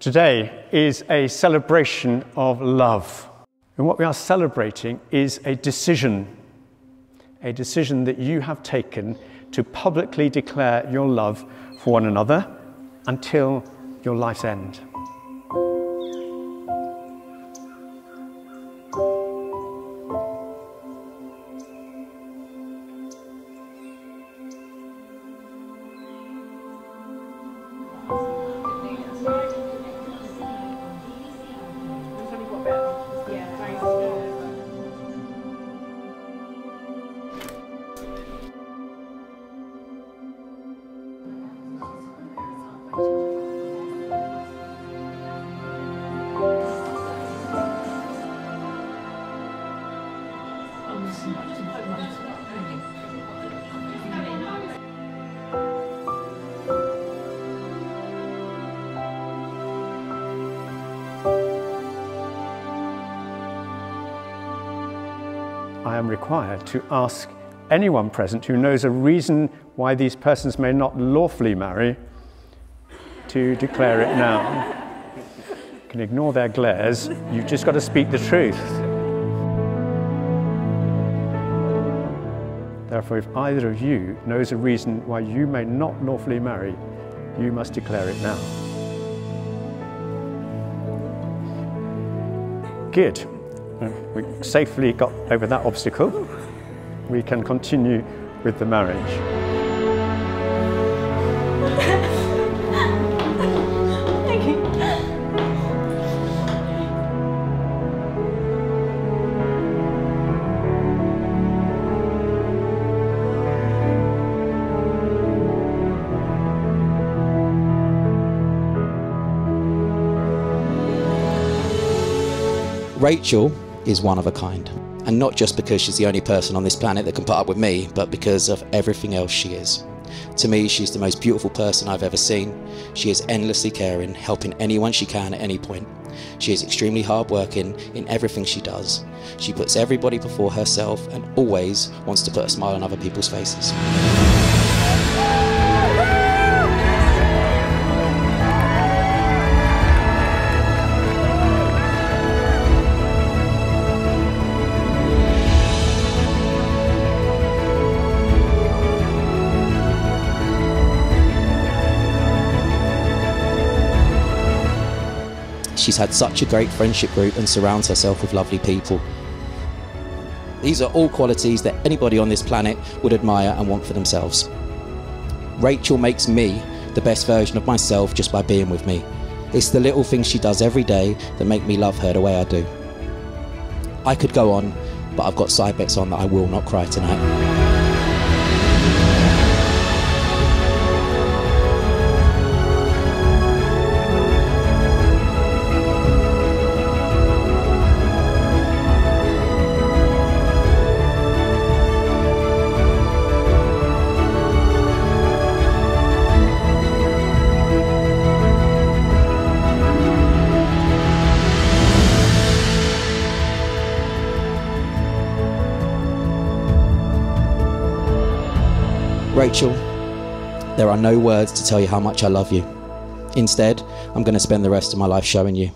Today is a celebration of love. And what we are celebrating is a decision, a decision that you have taken to publicly declare your love for one another until your life's end. I am required to ask anyone present who knows a reason why these persons may not lawfully marry to declare it now. You can ignore their glares, you've just got to speak the truth. Therefore, if either of you knows a reason why you may not lawfully marry, you must declare it now. Good. We safely got over that obstacle. We can continue with the marriage. Rachael is one of a kind. And not just because she's the only person on this planet that can put up with me, but because of everything else she is. To me, she's the most beautiful person I've ever seen. She is endlessly caring, helping anyone she can at any point. She is extremely hardworking in everything she does. She puts everybody before herself and always wants to put a smile on other people's faces. She's had such a great friendship group and surrounds herself with lovely people. These are all qualities that anybody on this planet would admire and want for themselves. Rachael makes me the best version of myself just by being with me. It's the little things she does every day that make me love her the way I do. I could go on, but I've got side bets on that I will not cry tonight. Rachael, there are no words to tell you how much I love you. Instead, I'm going to spend the rest of my life showing you.